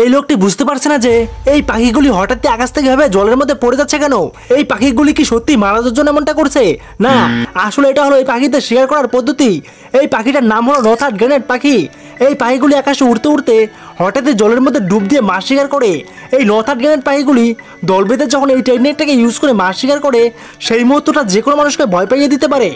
এই লোকটি বুঝতে পারছে না যে এই পাখিগুলি হঠাৎ আকাশ থেকে ভাবে জলের মধ্যে পড়ে যাচ্ছে কেন? এই পাখিগুলি কি সত্যি মারা যাওয়ার জন্য এমনটা করছে? না, আসলে এটা হলো এই পাখিদের শিকার করার পদ্ধতি। এই পাখিটার নাম হলো নথাট গ্রেনেড পাখি। এই পাখিগুলি আকাশে উড়তে উড়তে হঠাৎই জলের মধ্যে ডুব দিয়ে মাছ শিকার করে। এই নথাট গ্রেনেড পাখিগুলি দল যখন এই টেকনিকটাকে ইউজ করে মাছ শিকার করে, সেই মুহূর্তটা যে কোনো মানুষকে ভয় পাইয়ে দিতে পারে।